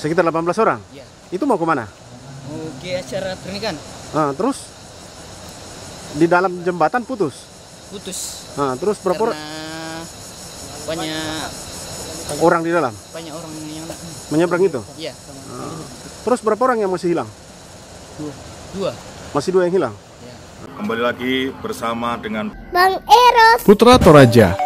Sekitar 18 orang? Ya. Itu mau ke mana? Mau ke acara pernikahan. Ah, terus di dalam jembatan putus. Putus. Ah, terus berapa orang- Karena banyak orang di dalam banyak orang yang menyeberang itu? Iya. Terus berapa orang yang masih hilang? Dua. Masih dua yang hilang. Kembali lagi bersama dengan Bang Eros. Putra Toraja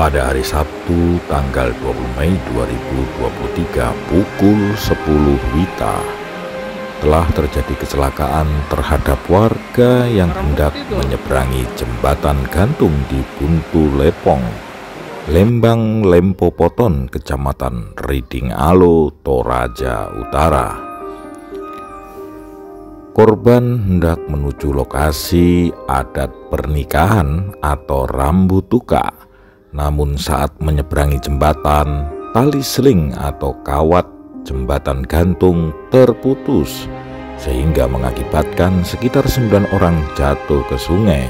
Pada hari Sabtu tanggal 20 Mei 2023 pukul 10 Wita telah terjadi kecelakaan terhadap warga yang hendak menyeberangi jembatan gantung di Buntu Lepong, Lembang Lempopoton, Kecamatan Riding Alo, Toraja Utara. Korban hendak menuju lokasi adat pernikahan atau rambu tuka. Namun saat menyeberangi jembatan, tali seling atau kawat jembatan gantung terputus sehingga mengakibatkan sekitar 9 orang jatuh ke sungai.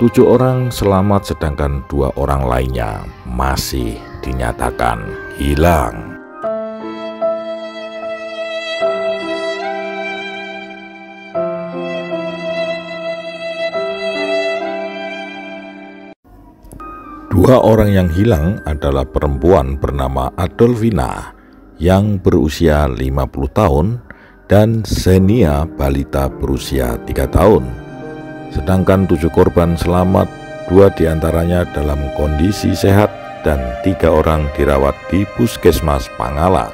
Tujuh orang selamat sedangkan dua orang lainnya masih dinyatakan hilang. Dua orang yang hilang adalah perempuan bernama Adolfina yang berusia 50 tahun dan Zenia balita berusia 3 tahun. Sedangkan tujuh korban selamat, dua di antaranya dalam kondisi sehat dan tiga orang dirawat di puskesmas Pangala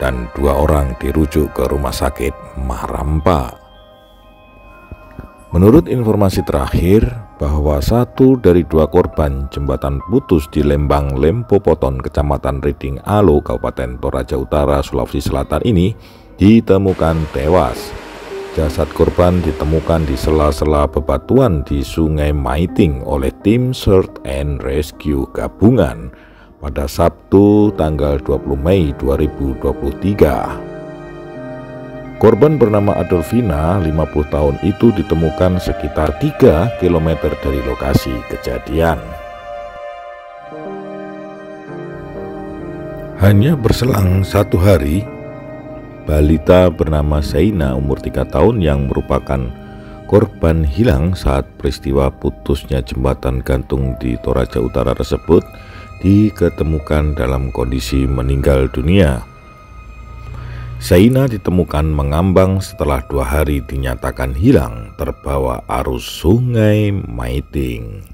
dan dua orang dirujuk ke rumah sakit Marampa. Menurut informasi terakhir, bahwa satu dari dua korban jembatan putus di Lembang Lempopoton, Kecamatan Riding Alo, Kabupaten Toraja Utara, Sulawesi Selatan ini ditemukan tewas. Jasad korban ditemukan di sela-sela bebatuan di Sungai Maiting oleh tim Search and Rescue gabungan pada Sabtu tanggal 20 Mei 2023. Korban bernama Adolfina, 50 tahun itu ditemukan sekitar 3 km dari lokasi kejadian. Hanya berselang satu hari, balita bernama Zaina umur 3 tahun yang merupakan korban hilang saat peristiwa putusnya jembatan gantung di Toraja Utara tersebut diketemukan dalam kondisi meninggal dunia. Zaina ditemukan mengambang setelah dua hari dinyatakan hilang terbawa arus sungai Maiting.